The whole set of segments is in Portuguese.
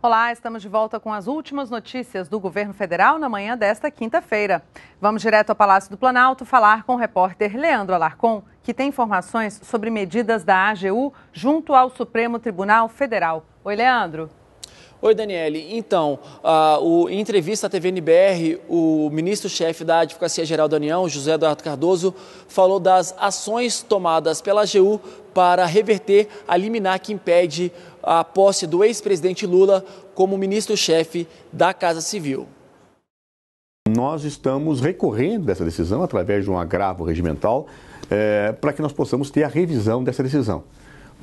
Olá, estamos de volta com as últimas notícias do governo federal na manhã desta quinta-feira. Vamos direto ao Palácio do Planalto falar com o repórter Leandro Alarcon, que tem informações sobre medidas da AGU junto ao Supremo Tribunal Federal. Oi, Leandro. Oi, Daniele. Então, uh, o, em entrevista à TVNBR, o ministro-chefe da Advocacia Geral da União, José Eduardo Cardoso, falou das ações tomadas pela AGU para reverter a liminar que impede a posse do ex-presidente Lula como ministro-chefe da Casa Civil. Nós estamos recorrendo dessa decisão através de um agravo regimental é, para que nós possamos ter a revisão dessa decisão.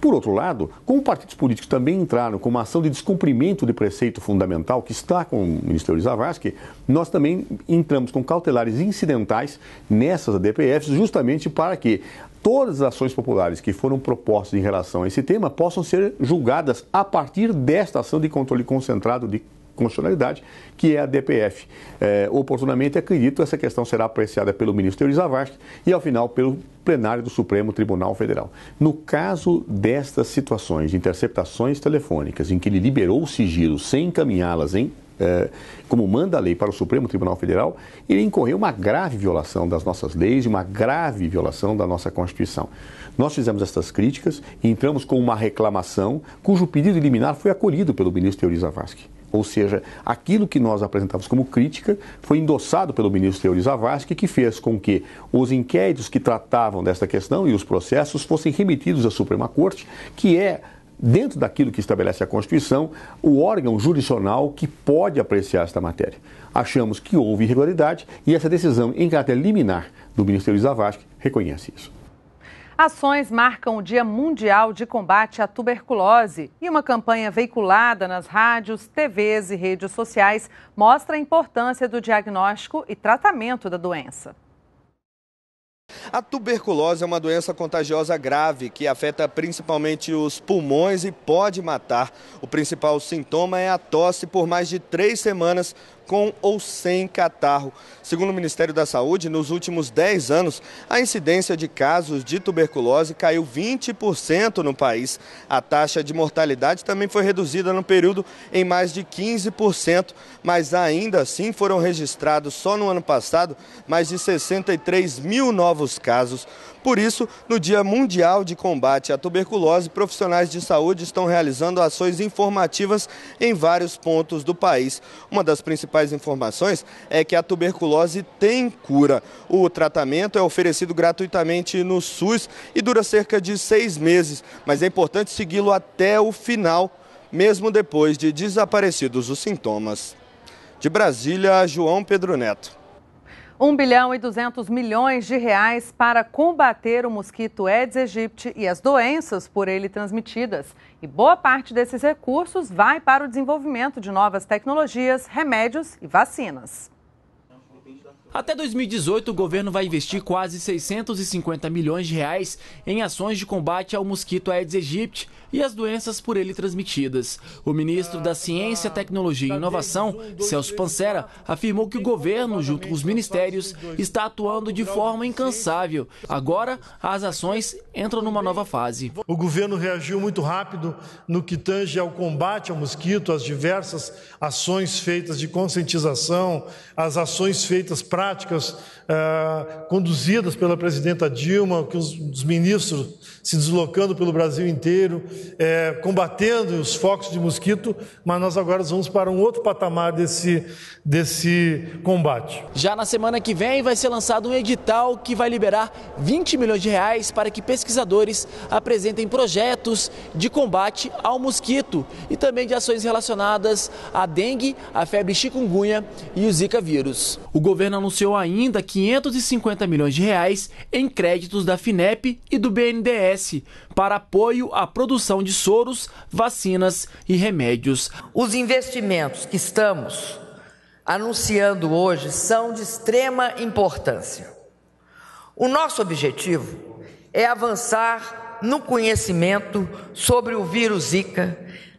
Por outro lado, como partidos políticos também entraram com uma ação de descumprimento de preceito fundamental que está com o Ministério Zavascki, nós também entramos com cautelares incidentais nessas ADPFs justamente para que todas as ações populares que foram propostas em relação a esse tema possam ser julgadas a partir desta ação de controle concentrado de constitucionalidade, que é a DPF. É, oportunamente, acredito, essa questão será apreciada pelo ministro Zavascki e, ao final, pelo plenário do Supremo Tribunal Federal. No caso destas situações de interceptações telefônicas em que ele liberou o sigilo sem encaminhá-las em é, como manda a lei para o Supremo Tribunal Federal, ele incorreu uma grave violação das nossas leis e uma grave violação da nossa Constituição. Nós fizemos estas críticas e entramos com uma reclamação cujo pedido liminar foi acolhido pelo ministro Euri Zavascki. Ou seja, aquilo que nós apresentávamos como crítica foi endossado pelo ministro Euri Zavascki, que fez com que os inquéritos que tratavam desta questão e os processos fossem remetidos à Suprema Corte, que é dentro daquilo que estabelece a Constituição, o órgão jurisdicional que pode apreciar esta matéria. Achamos que houve irregularidade e essa decisão em caráter liminar do Ministério Zavascki reconhece isso. Ações marcam o Dia Mundial de Combate à Tuberculose e uma campanha veiculada nas rádios, TVs e redes sociais mostra a importância do diagnóstico e tratamento da doença. A tuberculose é uma doença contagiosa grave que afeta principalmente os pulmões e pode matar. O principal sintoma é a tosse por mais de três semanas com ou sem catarro. Segundo o Ministério da Saúde, nos últimos 10 anos, a incidência de casos de tuberculose caiu 20% no país. A taxa de mortalidade também foi reduzida no período em mais de 15%, mas ainda assim foram registrados só no ano passado mais de 63 mil novos casos. Por isso, no Dia Mundial de Combate à Tuberculose, profissionais de saúde estão realizando ações informativas em vários pontos do país. Uma das principais informações é que a tuberculose tem cura. O tratamento é oferecido gratuitamente no SUS e dura cerca de seis meses, mas é importante segui-lo até o final, mesmo depois de desaparecidos os sintomas. De Brasília, João Pedro Neto. 1 bilhão e 200 milhões de reais para combater o mosquito Aedes aegypti e as doenças por ele transmitidas. E boa parte desses recursos vai para o desenvolvimento de novas tecnologias, remédios e vacinas. Até 2018, o governo vai investir quase 650 milhões de reais em ações de combate ao mosquito Aedes aegypti e as doenças por ele transmitidas. O ministro da Ciência, Tecnologia e Inovação, Celso Pancera, afirmou que o governo, junto com os ministérios, está atuando de forma incansável. Agora, as ações entram numa nova fase. O governo reagiu muito rápido no que tange ao combate ao mosquito, as diversas ações feitas de conscientização, as ações feitas práticas uh, conduzidas pela presidenta Dilma, que os, os, ministros se deslocando pelo Brasil inteiro, é, combatendo os focos de mosquito, mas nós agora vamos para um outro patamar desse, desse combate. Já na semana que vem vai ser lançado um edital que vai liberar 20 milhões de reais para que pesquisadores apresentem projetos de combate ao mosquito e também de ações relacionadas à dengue, à febre chikungunya e o zika vírus. O governo anunciou ainda que 550 milhões de reais em créditos da FINEP e do BNDES para apoio à produção de soros, vacinas e remédios. Os investimentos que estamos anunciando hoje são de extrema importância. O nosso objetivo é avançar no conhecimento sobre o vírus Zika,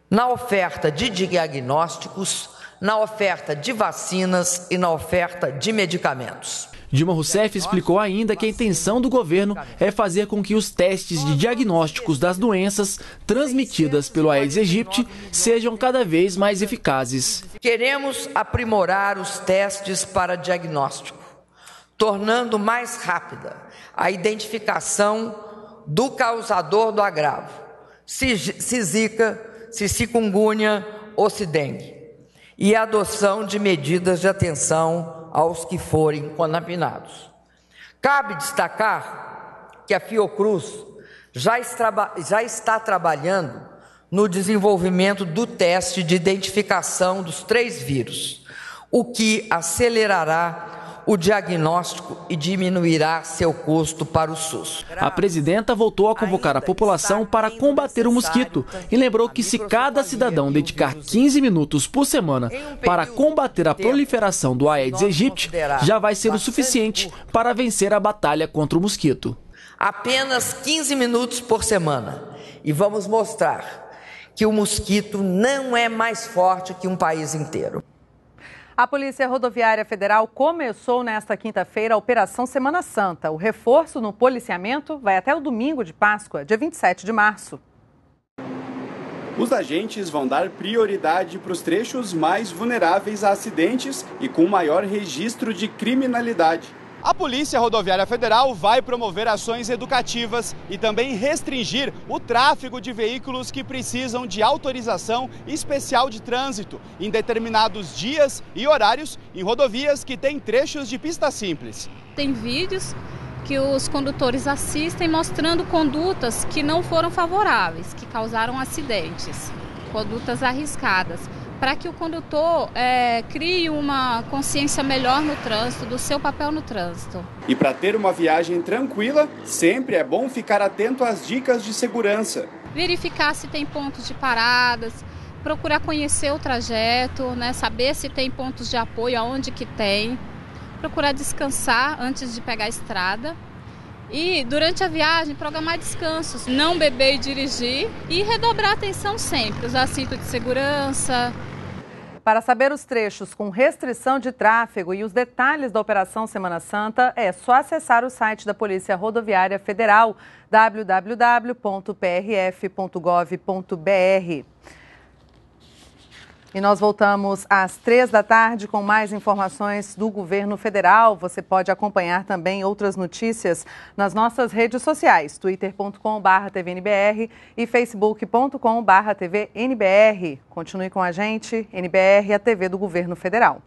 na oferta de diagnósticos, na oferta de vacinas e na oferta de medicamentos. Dilma Rousseff explicou ainda que a intenção do governo é fazer com que os testes de diagnósticos das doenças transmitidas pelo Aedes aegypti sejam cada vez mais eficazes. Queremos aprimorar os testes para diagnóstico, tornando mais rápida a identificação do causador do agravo, se, se zika, se chikungunya ou se dengue, e a adoção de medidas de atenção aos que forem contaminados. Cabe destacar que a Fiocruz já já está trabalhando no desenvolvimento do teste de identificação dos três vírus, o que acelerará o diagnóstico e diminuirá seu custo para o SUS. A presidenta voltou a convocar a população para combater o mosquito e lembrou que se cada cidadão dedicar 15 minutos por semana para combater a proliferação do Aedes aegypti, já vai ser o suficiente para vencer a batalha contra o mosquito. Apenas 15 minutos por semana e vamos mostrar que o mosquito não é mais forte que um país inteiro. A Polícia Rodoviária Federal começou nesta quinta-feira a Operação Semana Santa. O reforço no policiamento vai até o domingo de Páscoa, dia 27 de março. Os agentes vão dar prioridade para os trechos mais vulneráveis a acidentes e com maior registro de criminalidade. A Polícia Rodoviária Federal vai promover ações educativas e também restringir o tráfego de veículos que precisam de autorização especial de trânsito em determinados dias e horários em rodovias que têm trechos de pista simples. Tem vídeos que os condutores assistem mostrando condutas que não foram favoráveis, que causaram acidentes, condutas arriscadas para que o condutor é, crie uma consciência melhor no trânsito, do seu papel no trânsito. E para ter uma viagem tranquila, sempre é bom ficar atento às dicas de segurança. Verificar se tem pontos de paradas, procurar conhecer o trajeto, né, saber se tem pontos de apoio, aonde que tem, procurar descansar antes de pegar a estrada e durante a viagem, programar descansos, não beber e dirigir e redobrar a atenção sempre, usar cinto de segurança. Para saber os trechos com restrição de tráfego e os detalhes da Operação Semana Santa, é só acessar o site da Polícia Rodoviária Federal, www.prf.gov.br. E nós voltamos às três da tarde com mais informações do governo federal. Você pode acompanhar também outras notícias nas nossas redes sociais, twitter.com.br tvnbr e facebook.com.br tvnbr. Continue com a gente, NBR, a TV do governo federal.